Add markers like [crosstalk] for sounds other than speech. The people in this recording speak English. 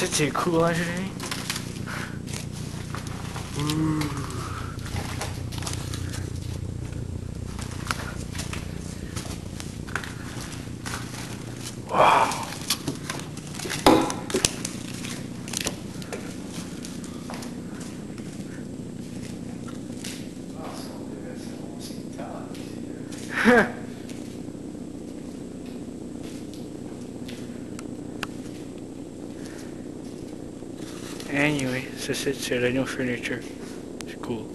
C'était cool, hein, Jérémy? Ouh. Wow. [laughs] anyway, c'est c'est Renault Furniture. It's cool.